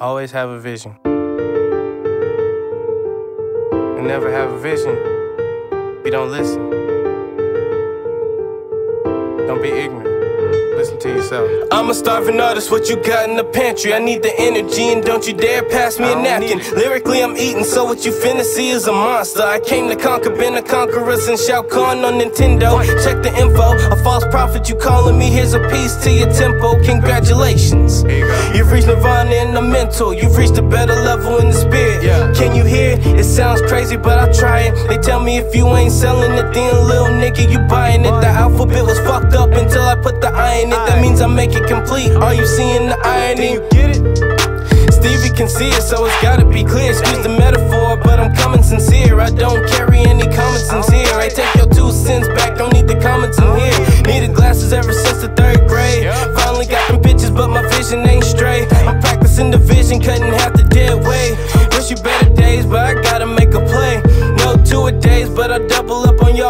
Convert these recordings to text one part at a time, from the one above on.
Always have a vision. And never have a vision you don't listen. Don't be ignorant. To yourself. I'm a starving artist, what you got in the pantry? I need the energy, and don't you dare pass me a napkin. Lyrically, I'm eating, so what you finna see is a monster. I came to conquer, been a conqueror since Shao Kahn on Nintendo. Check the info, a false prophet, you calling me, here's a piece to your tempo. Congratulations. You've reached nirvana in the mental, you've reached a better level in sounds crazy, but I'll try it. They tell me if you ain't selling it, then little nigga, you buying it. The alphabet was fucked up until I put the I in it. That means I make it complete. Are you seeing the irony? you get it? Stevie can see it, so it's gotta be clear. Excuse the metaphor, but I'm coming sincere. I don't carry any comments sense oh. here. I take your two cents back, don't need the comments in here. Oh. Needed glasses ever since the third grade. Finally got them bitches, but my vision ain't straight. I'm practicing division, cutting half the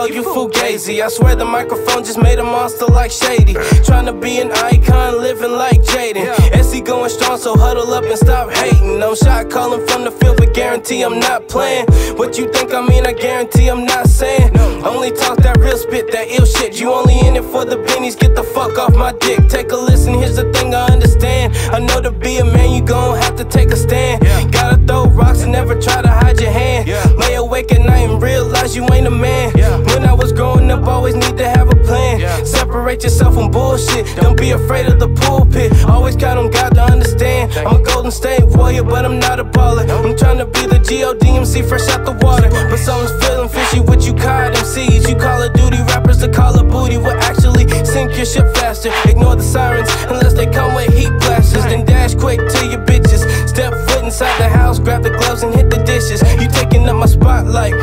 y'all, you fugazi. I swear the microphone just made a monster like Shady. Trying to be an icon, living like Jaden. SC going strong, so huddle up and stop hating. No shot calling from the field, but guarantee I'm not playing. What you think I mean, I guarantee I'm not saying. Only talk that real spit, that ill shit. You only in it for the bennies, get the fuck off my dick. Take a listen, here's the thing I understand. I know to be a man, you gon' have to take a stand. Gotta throw rocks and never try to hide your hand. Lay awake at night Separate yourself from bullshit. Don't be afraid of the pulpit. Always count on God to understand. I'm a Golden State warrior, but I'm not a baller. I'm trying to be the GODMC fresh out the water. But something's feeling fishy with you COD MCs. You Call of Duty rappers, the Call of Booty will actually sink your ship faster. Ignore the sirens unless they come with heat blasters. Then dash quick to your bitches. Step foot inside the house, grab the gloves and hit the dishes. You taking up my spotlight.